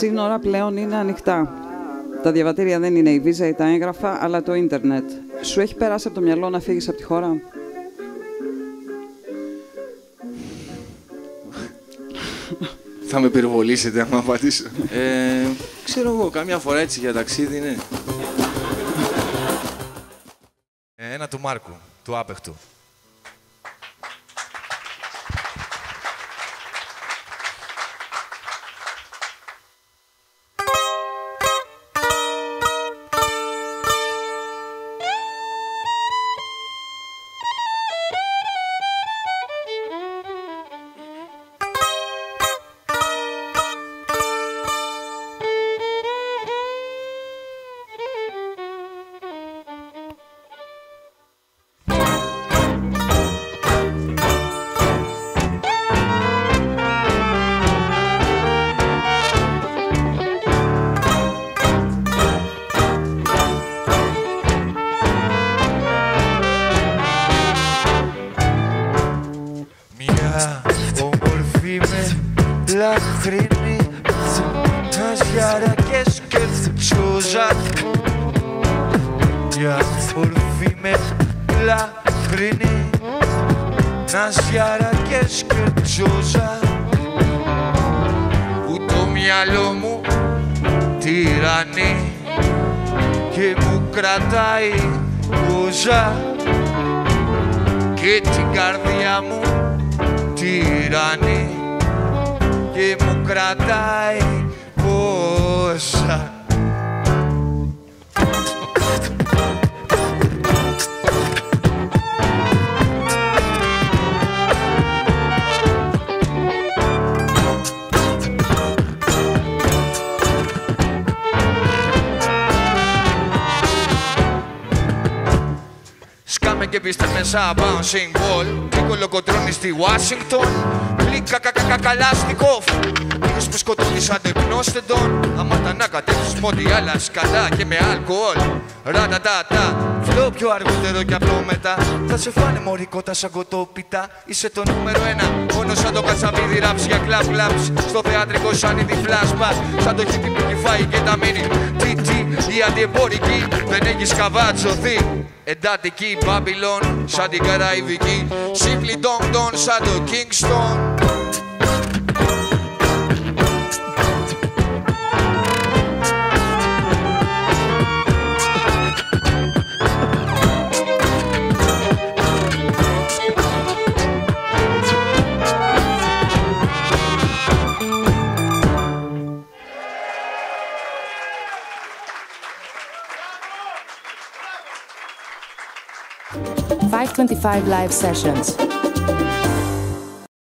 σύνορα πλέον είναι ανοιχτά. Τα διαβατήρια δεν είναι η βίζα ή τα έγγραφα, αλλά το ίντερνετ. Σου έχει περάσει από το μυαλό να φύγεις από τη χώρα; Θα με πυροβολήσετε άμα απαντήσω. Ε, ξέρω εγώ, καμιά φορά έτσι για ταξίδι είναι. Ε, Ένα του Μάρκου, του άπεχτου. Ναζιάρα και σκεφτσόζα Μια όμορφη με λαχρινή. Ναζιάρα και σκεφτσόζα Που το μυαλό μου τυραννεί και μου κρατάει πόζα και την καρδιά μου τυραννεί και μου κρατάει πόσα. Σκάμε και πίστε μέσα bouncing ball. Και κολοκοτρώνει στη Washington. Πλήκα κακακακαλάστικοφ Πήγες που σκοτώνεις αντεπνώστεντον Άμα τα να κατέβεις μόντι άλλα σκατά και με αλκοόλ. Ρατατάτα Φλό πιο αργότερο και απλό μετά. Θα σε φάνε μωρικότα σαν κοτόπιτα. Είσαι το νούμερο ένα. Μόνος σαν το κατσαβίδι ράψ για κλαμπ κλαμπς Στο θεατρικό σαν ήδη flashback Σαν το χιούτι που έχει φάει και τα μείνει. Τι τι η αντιεμπορική Δεν έχεις καβάτσωθεί Εντατική Μπάμπυλον σαν την Καραϊβική. Simply Don Don σαν το Kingston 525 live sessions.